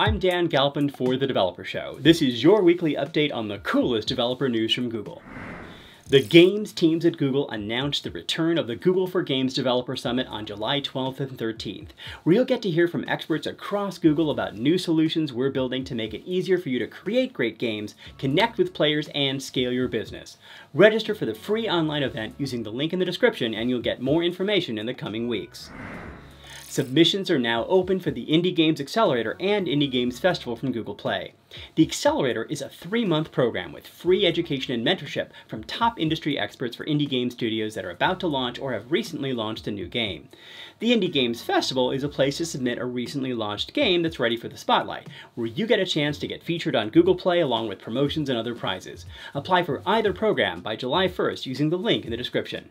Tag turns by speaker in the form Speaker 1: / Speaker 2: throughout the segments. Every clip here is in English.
Speaker 1: I'm Dan Galpin for The Developer Show. This is your weekly update on the coolest developer news from Google. The games teams at Google announced the return of the Google for Games Developer Summit on July 12th and 13th, where you'll get to hear from experts across Google about new solutions we're building to make it easier for you to create great games, connect with players, and scale your business. Register for the free online event using the link in the description and you'll get more information in the coming weeks. Submissions are now open for the Indie Games Accelerator and Indie Games Festival from Google Play. The Accelerator is a three-month program with free education and mentorship from top industry experts for indie game studios that are about to launch or have recently launched a new game. The Indie Games Festival is a place to submit a recently launched game that's ready for the spotlight, where you get a chance to get featured on Google Play along with promotions and other prizes. Apply for either program by July 1st using the link in the description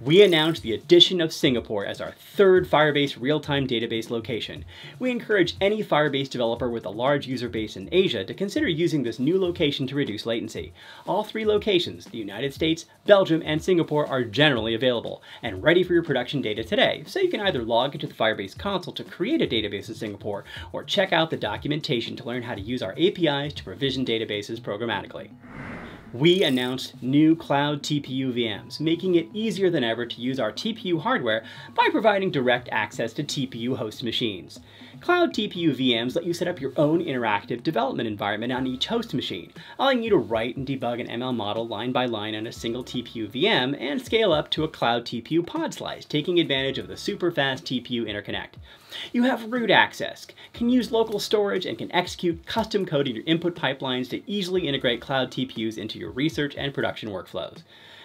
Speaker 1: we announced the addition of Singapore as our third Firebase real-time database location. We encourage any Firebase developer with a large user base in Asia to consider using this new location to reduce latency. All three locations, the United States, Belgium, and Singapore, are generally available and ready for your production data today, so you can either log into the Firebase console to create a database in Singapore or check out the documentation to learn how to use our APIs to provision databases programmatically we announced new Cloud TPU VMs, making it easier than ever to use our TPU hardware by providing direct access to TPU host machines. Cloud TPU VMs let you set up your own interactive development environment on each host machine, allowing you to write and debug an ML model line by line on a single TPU VM and scale up to a Cloud TPU pod slice, taking advantage of the super fast TPU interconnect. You have root access, can use local storage, and can execute custom code in your input pipelines to easily integrate Cloud TPUs into your research and production workflows.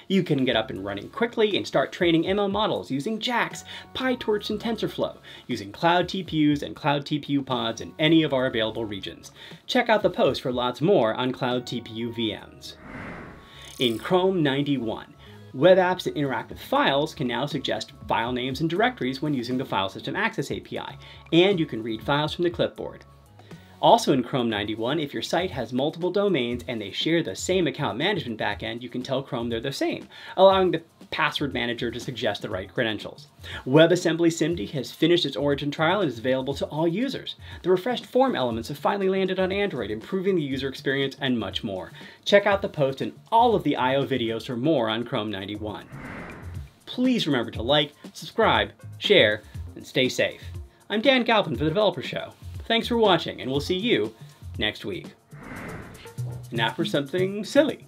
Speaker 1: You can get up and running quickly and start training ML models using JAX, PyTorch, and TensorFlow, using Cloud TPUs and Cloud TPU pods in any of our available regions. Check out the post for lots more on Cloud TPU VMs. In Chrome 91, web apps that interact with files can now suggest file names and directories when using the File System Access API, and you can read files from the clipboard. Also in Chrome 91, if your site has multiple domains and they share the same account management backend, you can tell Chrome they're the same, allowing the password manager to suggest the right credentials. WebAssembly SIMD has finished its origin trial and is available to all users. The refreshed form elements have finally landed on Android, improving the user experience and much more. Check out the post and all of the I/O videos for more on Chrome 91. Please remember to like, subscribe, share, and stay safe. I'm Dan Galpin for The Developer Show. Thanks for watching, and we'll see you next week. Now for something silly.